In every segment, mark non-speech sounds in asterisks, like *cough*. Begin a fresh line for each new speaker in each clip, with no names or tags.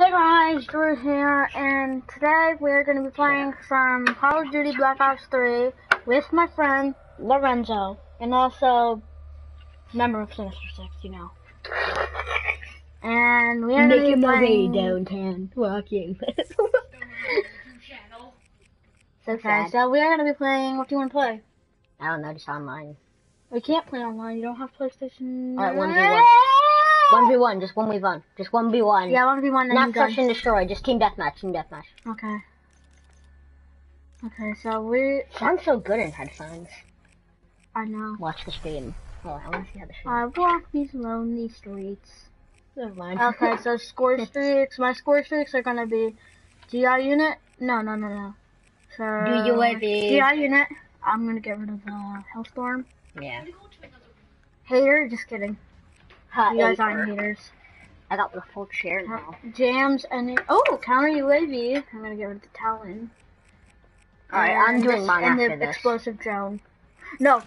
Hey guys, Drew here, and today we're going to be playing some Call of Duty Black Ops 3 with my friend Lorenzo, and also member of Sinister Six, you know. And we are going to be
Making my way downtown, walking. *laughs* so
Okay,
sad.
so we are going to be playing, what do you want to play?
I don't know, just online.
We can't play online, you don't have PlayStation.
Alright, 1v1. One v one, just one v one, just one v one.
Yeah, 1v1
Not crush and destroy, just team deathmatch, team deathmatch.
Okay. Okay, so we,
Sounds so good in headphones.
I know.
Watch the stream. Oh, I want to see how the stream.
I walk these lonely streets.
Never mind.
Okay, so *laughs* score streaks. My score streaks are gonna be GI unit. No, no, no, no. So
Do UAV.
GI unit. I'm gonna get rid of uh, Hellstorm.
yeah.
Hater. Just kidding. You guys aren't haters.
I got the full chair now.
Jams and oh, counter UAV. I'm gonna get rid of the Talon.
Alright, I'm doing
this-
mine
and
after
the
this.
explosive drone. No.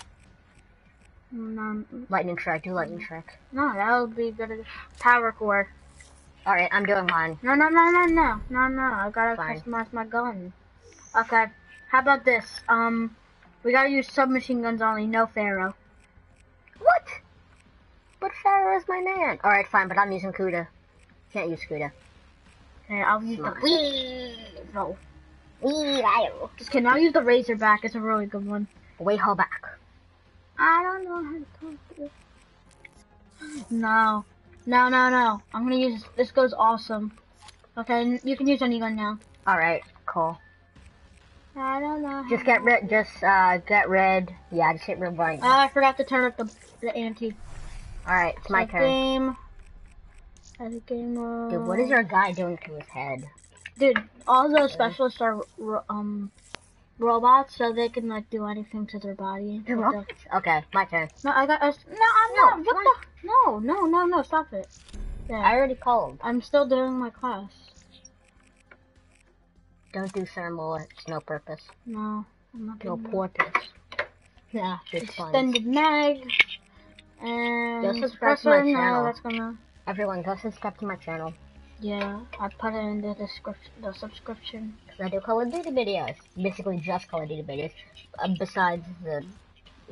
No,
Lightning strike, do lightning strike.
no, that would be good. Power core.
Alright, I'm doing mine.
No, no, no, no, no, no, no. I gotta
Fine.
customize my gun. Okay. How about this? Um, we gotta use submachine guns only. No Pharo.
What? But Pharo is my man. Alright, fine, but I'm using Kuda. Can't use Kuda.
Okay, I'll use the
Fine.
Weasel.
Wee,
Just kidding. I'll use the Razorback. It's a really good one.
Way hold back.
I don't know how to talk to this. No, no, no, no. I'm gonna use this. Goes awesome. Okay, you can use any gun now.
Alright, cool.
I don't know.
Just get rid, just, uh, get rid. Yeah, just hit rid right
Oh, I forgot to turn up the the ante.
Alright, it's my turn.
Game. Edit game mode.
Dude, what is our guy doing to his head?
Dude, all those specialists are um robots, so they can like do anything to their body. The-
Okay, my turn.
No, I got. us no, I'm
No,
not. What the? No, no, no, no. Stop it. Yeah,
I already called.
I'm still doing my class.
Don't do thermal, it's no purpose.
No, I'm not
No purpose. Yeah.
Extended mag. And
Go subscribe to my
no,
channel.
that's gonna.
Everyone, go subscribe to my channel.
Yeah, I put it in the description. The subscription.
Because I do Call of Duty videos. Basically just Call of Duty videos. Uh, besides the...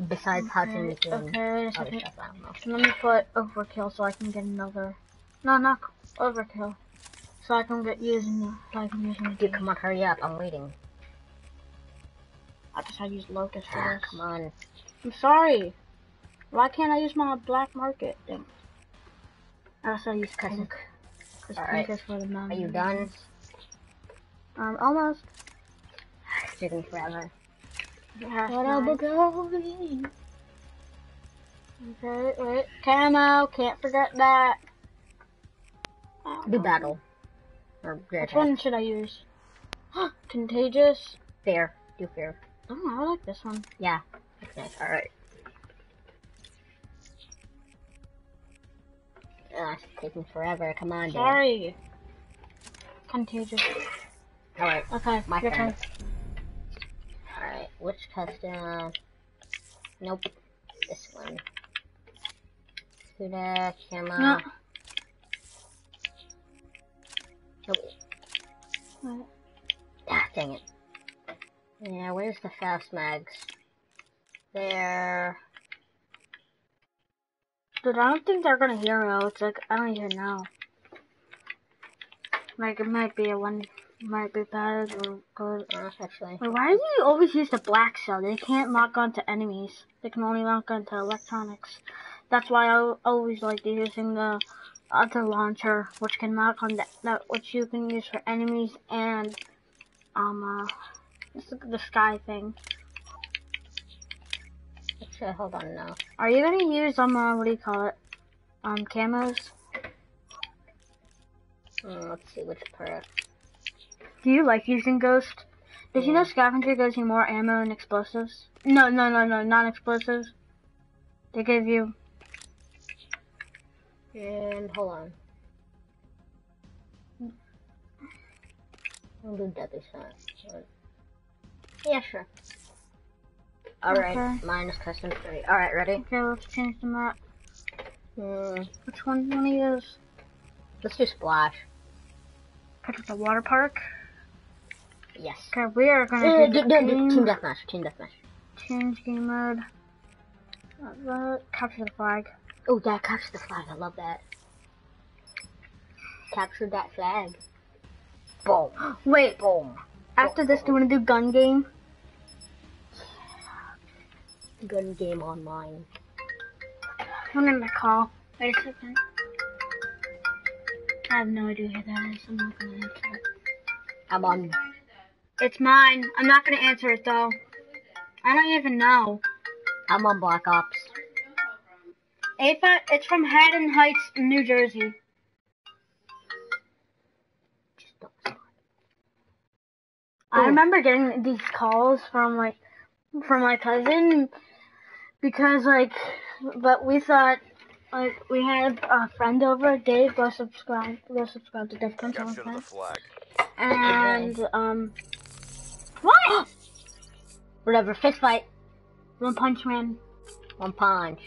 Besides how to make
Okay, wait
other stuff, I don't know.
So let me put overkill so I can get another. No, not overkill. So I can get using the. So I can use my.
Dude, come on, hurry up, I'm waiting.
I just had to use locust for
Ah,
this.
come on.
I'm sorry. Why can't I use my black market? Damn. I also use
Cause-
pink.
Alright.
pink is for the
Are you done?
Um, almost.
It's taking forever.
Half
What
nine.
up, going?
Okay, wait. Camo, can't forget that.
Do battle. Or
Which
hat.
one should I use? *gasps* Contagious.
Fair. Do fair.
Oh, I like this one.
Yeah. That's nice. Alright. Ah, it's taking forever. Come on, dude.
Sorry. Contagious.
Alright.
Okay,
My
your
turn. Alright. Which custom? Nope. This one. Suda, camera.
No.
Nope.
Right.
Ah, dang it. Yeah, where's the fast mags? There.
Dude, I don't think they're gonna hear though. It's like I don't even know. Like it might be a one, might be bad or good.
or actually.
Wait, why do you always use the Blackcell? They can't lock onto enemies. They can only lock onto electronics. That's why I always like using the other launcher, which can lock on that, that which you can use for enemies and um uh, this is the sky thing.
Hold on now.
Are you gonna use um uh, what do you call it? Um camos?
Mm, let's see which part.
Do you like using ghost? Did you know scavenger gives you more ammo and explosives? No, no, no, no, non-explosives. They give you
And hold on. I'll do deadly. What? Yeah, sure. Alright,
Okay.
is custom three. Alright, ready?
Okay, let's change the map.
Hmm,
Which one do you want to use?
let's do splash.
Catch at the water park.
Yes.
Okay, we are gonna
Uh,
do
do,
the
do, do,
team,
deathmatch. Team deathmatch.
change game mode. Uh, capture the flag.
Oh, yeah, capture the flag. I love that. Capture that flag. Boom. *gasps*
Wait,
Boom.
after this, do you want to do gun game?
Gun game online.
I'm gonna call. Wait a second. I have no idea who that is. I'm not gonna answer it.
I'm on.
It's mine. I'm not gonna answer it though. I don't even know.
I'm on Black Ops.
Ava, it's from Haddon Heights, New Jersey. I remember getting these calls from like from my cousin because like, but we thought like we had a friend over, Dave. Go subscribe. Go subscribe to Dave Control
Capture the flag.
And um, what? *gasps*
Whatever. Fist fight.
One Punch Man.
One punch.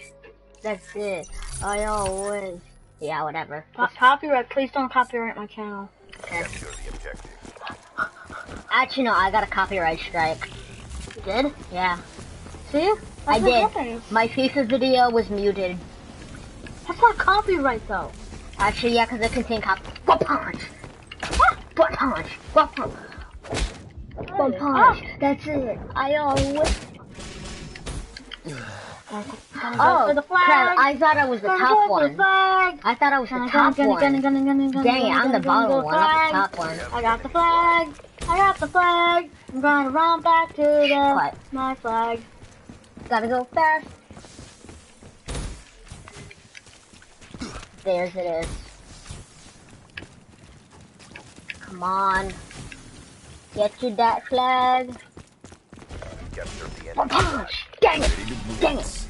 That's it. I always. Yeah, whatever.
Co- copyright. Please don't copyright my channel.
Capture the objective.
Actually, no, I got a copyright strike.
You did?
Yeah,
See? That's
I
what
did.
happens.
My FIFA video was muted.
That's not copyright though.
Actually, yeah, because it contained cop. One punch. One punch. One punch. One punch. That's it. I always. Oh,
for the
crap. I thought I was the top one. I thought I was the top one. Dang it, I'm the bottom one, not
flag.
the top one.
I got the flag. I got the flag. I'm gonna run back to the my flag.
Gotta go fast. There's it is. Come on. Get to that flag. One
oh,
punch. Dang it. Dang it.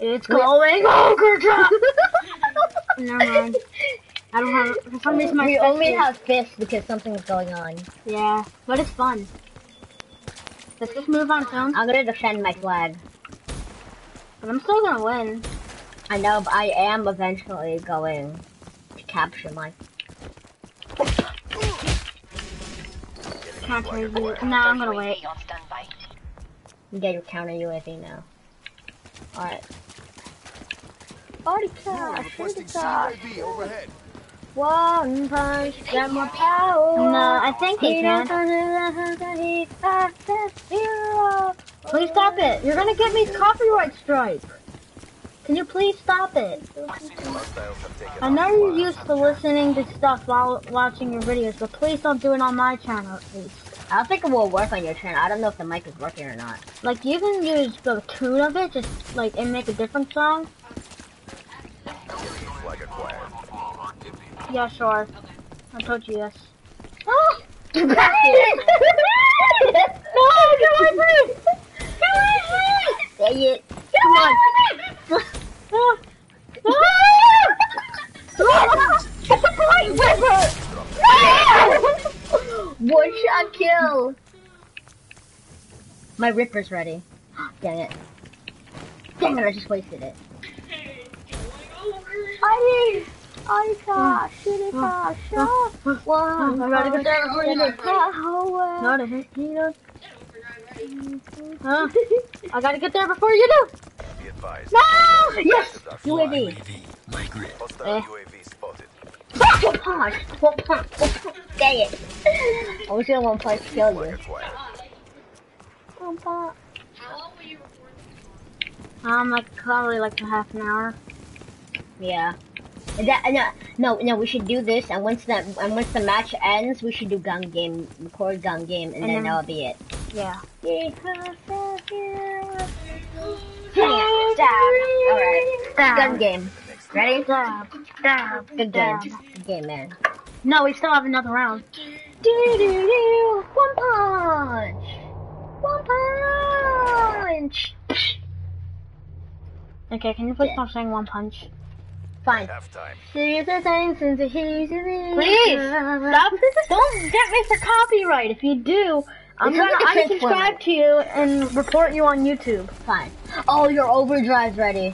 It's going *laughs* oh, ogre drop. *laughs* Never mind. I don't have. For some reason, my
we only have fists because something's going on.
Yeah, but it's fun. Let's just move on soon.
I'm gonna defend my flag.
But I'm still gonna win.
I know, but I am eventually going to capture my.
Can't trade you. No, I'm gonna wait.
Get your counter UAV now. Alright. Already cash,
Requesting
cash. One punch, get more power.
No, I think they
He
can.
doesn't he passes zero.
Please stop it. You're gonna get me copyright strike. Can you please stop it?
Hostiles have taken
I know you're used to listening to stuff while watching your videos, but please don't do it on my channel at least.
I don't think it will work on your channel. I don't know if the mic is working or not.
Like you can use the tune of it, just like and make a different song.
Flag acquired.
Yeah, sure. I told you yes.
Oh!
no, get from me! Get away from!
Dang it.
Come on! It's a blight river!
One shot kill. My Ripper's ready. *gasps* Dang it. Dang it, I just wasted it. I I got shot.
I gotta get there before you do. Huh? I gotta get there before you do. No!
Yes! UAV.
Hostile
Eh.
UAV spotted.
Punch. One punch. One punch. Dang it. I was gonna one punch kill you. One punch.
Um, like probably like a half an hour.
Yeah. That, no, no, no, we should do this, and once that, and once the match ends, we should do gun game, record gun game, and,
And
then
then-
that'll be it.
Yeah.
Alright, gun game. Ready?
Dab, dab,
Good game. Good game, man.
No, we still have another round.
Do do do. One punch. One punch.
Okay, can you please stop saying one punch?
Fine.
Halftime.
Serious things since the he's
Please stop. Don't get me for copyright. If you do, I'm
It's
gonna
like
unsubscribe to you and report you on YouTube.
Fine. Oh, your overdrive's ready.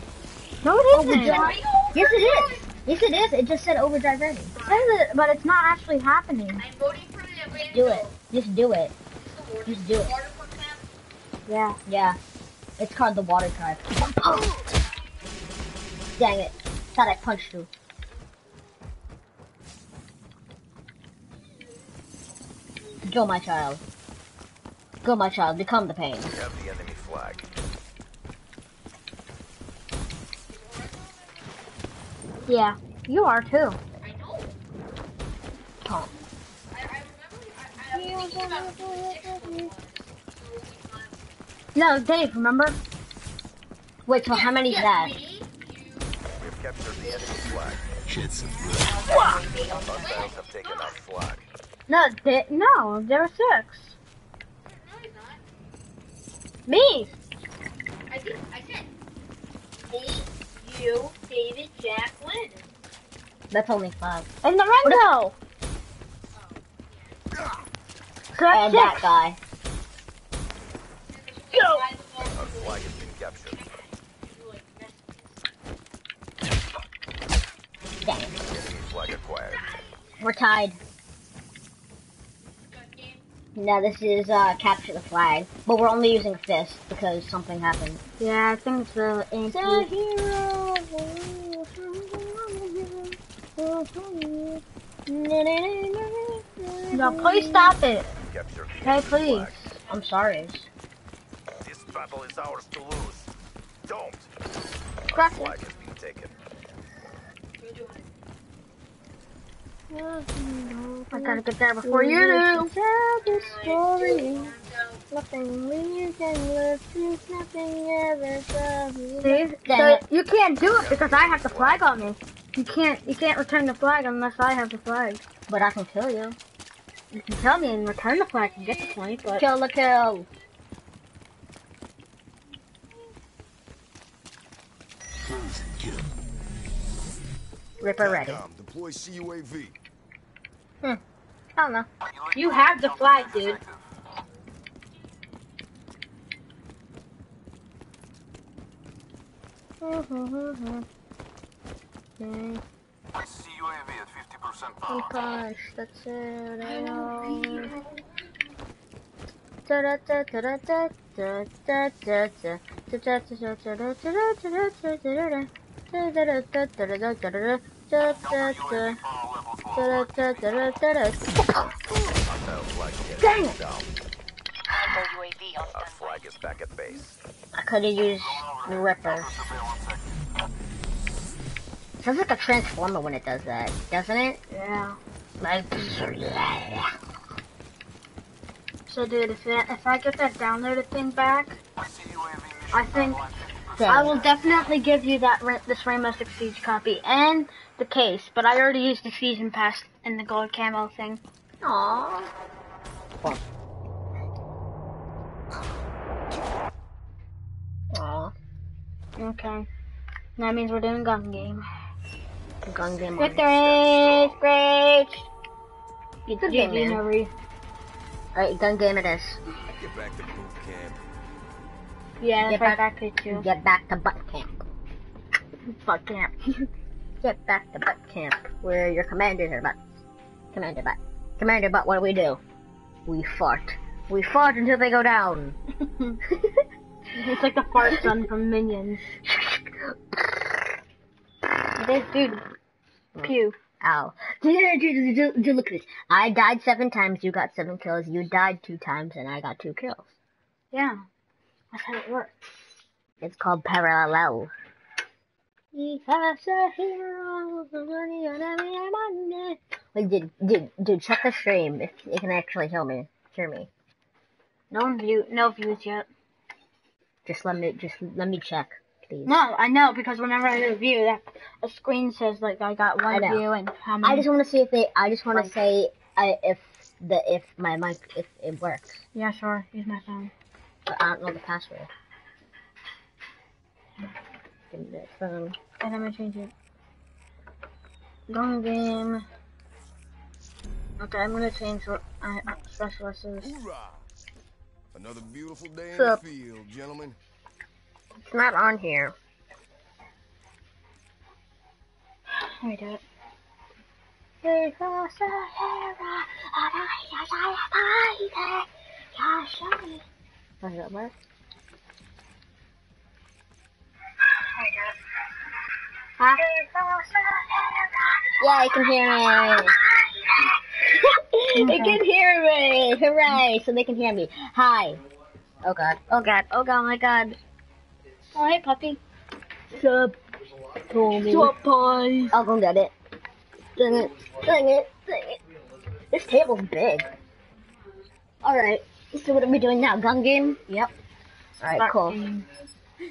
No, it isn't.
Yes, it is. Yes, it is. It just said overdrive ready.
It says it, but it's not actually happening.
I'm voting for the abandoned
Do it. Just do it. Just do it.
Yeah.
Yeah. It's called the water tribe. *gasps* Dang it. Thought I punched you. Go, my child. Go, my child. Become the pain.
You have the enemy flag.
Yeah. You are too.
I know. I, I remember. I, six
No, Dave, remember?
Wait, so how many is
Yes,
that?
Me, you,
captured the enemy flag.
Jets of
Hostiles have taken our flag.
No, da- no, there are six.
No, he's not.
Me.
I did. I said. Me, you, David, Jack, Lynn.
That's only five.
And Lorenzo. So that's
And that guy. We're tied. Now this is uh, capture the flag, but we're only using fist because something happened.
Yeah, I think it's the anti. No, please stop it.
Captured
Hey, please.
I'm sorry.
This battle is ours to lose. Don't.
Scratch
Flag has been taken.
I gotta get there before you do. Tell the story. Nothing leaves and lives, nothing ever does. See, so
it.
you can't do it because I have the flag on me. You can't, you can't return the flag unless I have the flag.
But I can kill you.
You can tell me and return the flag and get the point, but
Kill the kill. Ripper ready.
Deploy CUAV. Hmm.
I don't know.
You have the flag, dude.
Okay.
CUAV at 50%
One punch, that's it. I know.
Hostile flag
Dang it.
Our flag is back at base.
I could have used the Ripper. Sounds like a transformer when it does that, doesn't it?
Yeah.
Like,
So, dude, if that, if I get that downloaded thing back, I think. I will definitely give you that this Rainbow Six Siege copy and the case. But I already used the season pass and the gold camo thing.
Aww. Aw.
Okay. That means we're doing gun game.
Gun game on.
Victory! Great! You,
Good
you,
game,
you
man.
know,
Alright, gun game it is.
Get back to boot camp.
Yeah,
Get
right
back-
back to you.
Get back to butt camp.
Fuck camp. *laughs*
Get back to butt camp, where your commanders are butt. Commander butt. Commander butt, what do we do? We fart. We fart until they go down. *laughs* *laughs*
it's like the fart son from Minions. This dude. Pew.
Ow. Dude, dude, dude, dude, look at this. I died seven times, you got seven kills. You died two times, and I got two kills.
Yeah. That's how it works.
It's called parallel. Wait, dude, dude, dude, check the stream if it can actually hear me. Hear me.
No view, no views yet.
Just let me, just let me check, please.
No, I know because whenever I review, that a screen says like I got one
know.
view and how many.
I just want to see if they. I just want
Like-
to say uh, if the if my mic if it works.
Yeah, sure. Use my phone.
But I don't know the password. Give me that phone.
And I'm gonna change it. Gun game. Okay, I'm gonna change what I uh, specialist is.
Another beautiful day in
Sup?
the field, gentlemen.
It's not on here.
Let me do it.
Does it work?
Huh?
Yeah, I can hear me. they can hear me. Hooray! So they can hear me. Hi. Oh god. Oh god. Oh god. Oh my god.
Oh, hey, puppy.
Sub. Tommy.
boys.
I'll go get it. Dang it. Dang it. Dang it. This table's big. Alright. So what are we doing now? Gun game? Yep. Alright, cool.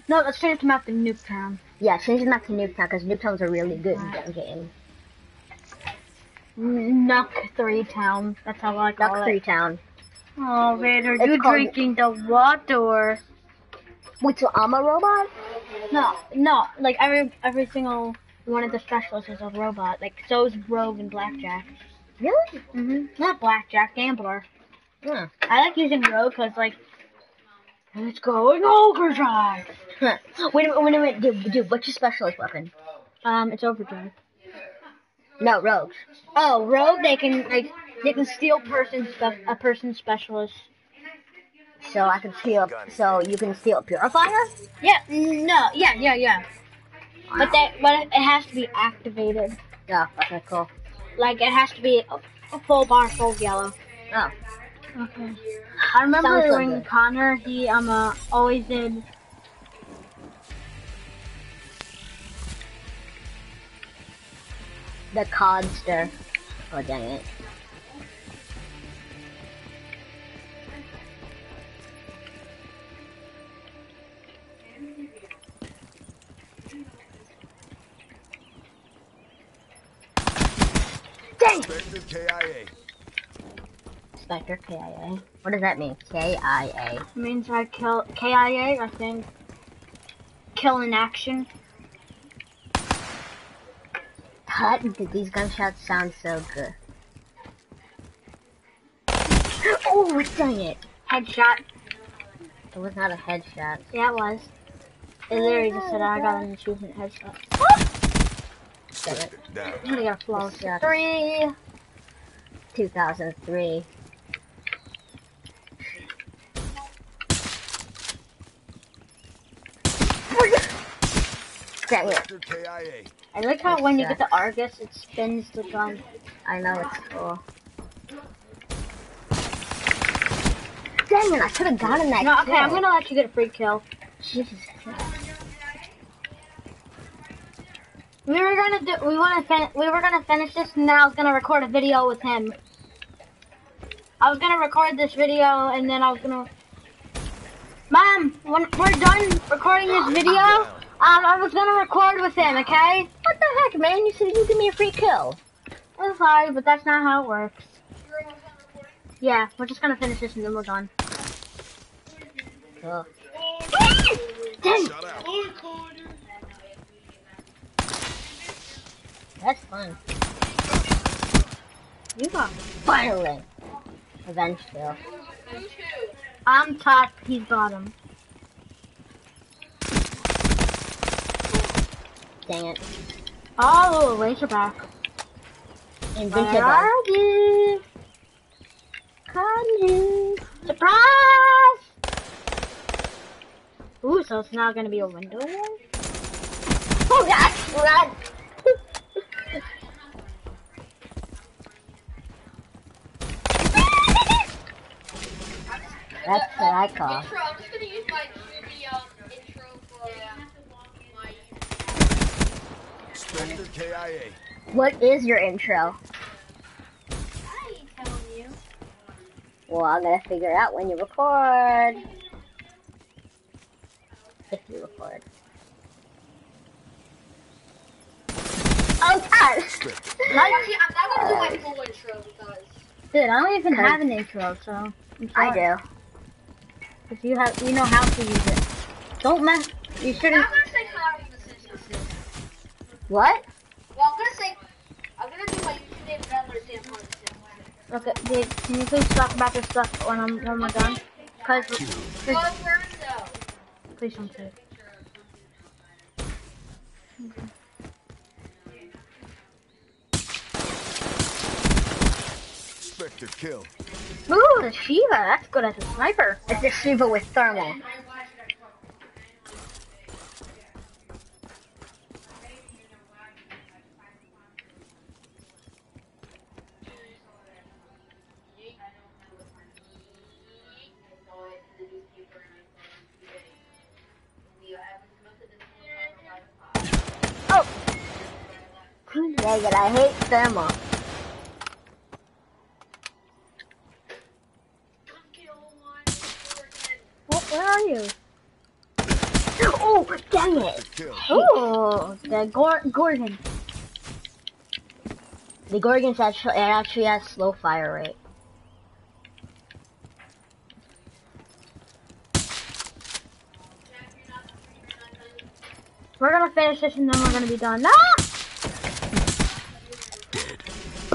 No, let's change the map to Nuketown.
Yeah, change the map to Nuketown because Nuketown's a really good gun game.
Nuck Three Town. That's how I call
Duck
it.
Three Town.
Oh, Vader,
It's
you
called-
drinking the water?
Wait, so I'm a robot?
No, no. Like every every single one of the specialists is a robot. Like so is Rogue and Blackjack.
Really?
hmm Not Blackjack, Gambler.
Huh.
I like using Rogue because like it's going overdrive.
Wait a minute, wait a minute, dude, dude, what's your specialist weapon?
Um, it's overdrive.
No, rogue.
Oh, Rogue, they can like they can steal person stuff. A person specialist.
So I can steal, so you can steal a purifier?
Yeah, no, yeah, yeah, yeah. But that, but it has to be activated.
Yeah, okay, cool.
Like it has to be a, a full bar, full yellow.
Oh,
Okay. I remember
Sounds so
when. Connor, he um uh, always did.
The codster. Oh, dang it. Dang!
Spectre KIA.
Spectre KIA. What does that mean? KIA.
means I kill KIA. I think. Kill in action.
Hot, these gunshots sound so good. Oh, dang it.
Headshot.
It was not a headshot.
Yeah, it was. It literally just said I got an achievement headshot.
Dang it.
I'm gonna get a flow.
Yeah.
Three.
2003. Dang it.
I like how when you get the Argus, it spins the gun.
I know it's cool. Dang it, I could have gotten that
No, okay,
kill.
I'm gonna let you get a free kill.
Jesus Christ.
We were gonna do. We want to. Fin- we were gonna finish this, and then I was gonna record a video with him. I was gonna record this video, and then I was gonna. Mom, when we're done recording this video, um, I was gonna record with him. Okay?
What the heck, man? You said you give me a free kill.
I'm sorry, but that's not how it works. Yeah, we're just gonna finish this, and then we're done.
That's fun.
You got.
Finally. Revenge kill.
I'm top. He's bottom.
Dang it.
Oh, Razorback. Where
Invincible.
are you? Coming. Surprise! Ooh, so it's now gonna be a window war?
Oh god! Run! That's what I call.
Intro. I'm just gonna use my Ruby um, intro for my.
Spectre KIA.
What is your intro?
I ain't telling you.
Well, I'm gonna figure out when you record. If you record. Oh god!
Actually, I'm not gonna do my full intro because.
Dude, I don't even have an intro, so I'm
I
sorry.
do.
Because you have, you know how to use it. Don't mess. You shouldn't.
What?
Well, I'm gonna say, I'm gonna do my YouTube name
Okay, Dave, can you please talk about this stuff when I'm, when we're done? Cause,
please,
please don't say
Spectre kill.
Ooh, the Sheiva, that's good as a sniper.
It's the Sheiva with thermal. Yeah, but I hate thermal.
oh where are you?
Oh, dang it!
Oh, the Gor- Gorgon.
The Gorgon's actually, it actually has slow fire rate.
We're gonna finish this and then we're gonna be done. No!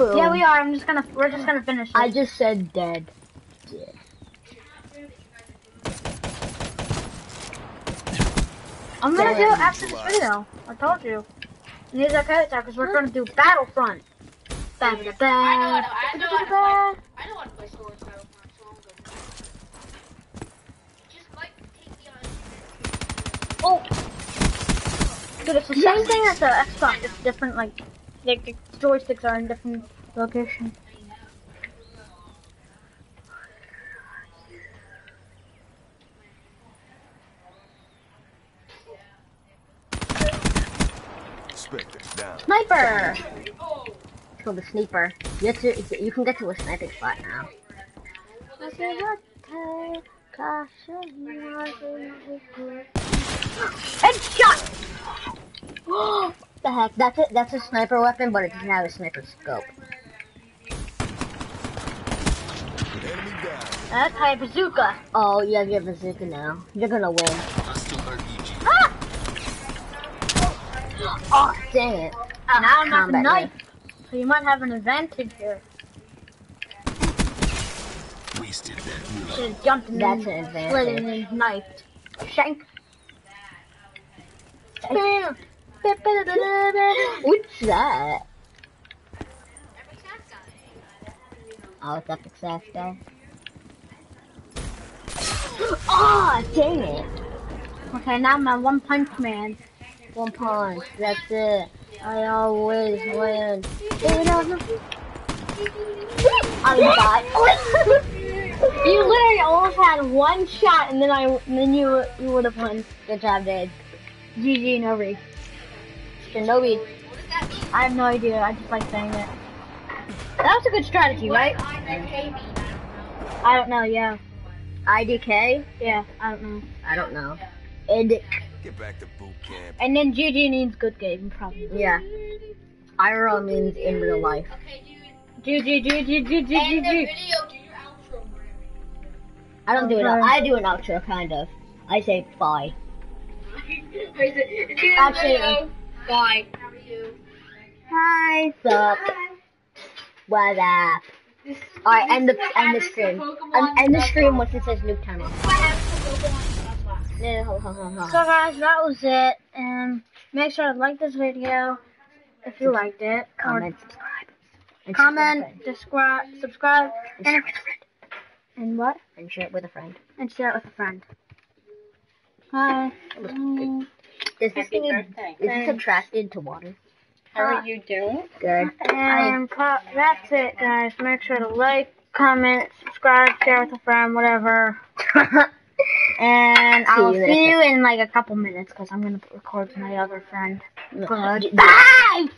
Boom.
Yeah, we are. I'm just gonna. We're just gonna finish.
I just said dead.
I'm gonna do it after this video. I told you. And here's our character because we're gonna do Battlefront. Ba- ba- ba-
I know, I know, I know,
ba- ba-
I I know how to play Star Wars Battlefront, so I'm good. Just might take me on.
Oh! Dude, it's the same thing as the Xbox. It's different, like, like the joysticks are in different
down.
Sniper!
So the sniper. You, to, you can get to a sniping spot now.
Headshot! *gasps*
the heck? That's it. That's a sniper weapon, but it doesn't have a sniper scope.
Enemy down.
That's my bazooka.
Oh, you have your bazooka now. You're gonna win.
Ah!
Oh, dang it.
now I'm not a
combat
knife. So you might have an advantage here.
Wasted that
Should have jumped in
That's
and
an advantage.
slid in and knifed. Shank. Bam.
What's that? Oh, it's Epic Sass guy. Oh, dang it.
Okay, now a one punch man.
One punch. That's it. I always win. I'm not. *laughs*
You literally almost had one shot, and then I, and then you, you would have won.
Good job, Dad.
GG, Novi.
Shinobi.
I have no idea. I just like saying it. That was a good strategy, right? I don't know. Yeah,
IDK?
yeah. I don't know.
I don't know. Indic.
Get back to boot camp.
And then GG means good game, probably.
Yeah. IRL means in real life.
Okay, dude.
GG, GG, GG,
End the
GG.
video, do your outro.
I don't do it.
Um, okay.
I do an outro, kind of. I say bye. *laughs*
Actually, uh,
Actually,
Bye. How are you?
Hi, sup? What up? Alright, end the end the stream. Um, end the stream once it says noob ho.
So guys, that was it. And make sure to like this video if you liked it. Or
Comment, subscribe. And
comment,
share it
subscribe, subscribe,
with a
and,
friend.
and what?
And share it with a friend.
And share it with a friend. Hi. Mm,
Is this thing is
Thanks.
this attracted to water?
How uh, are you doing?
Good.
And that's it, guys. Make sure to like, comment, subscribe, share with a friend, whatever. *laughs* And
See
I'll
you
see you in like a couple minutes because I'm gonna record my other friend.
No. Bye!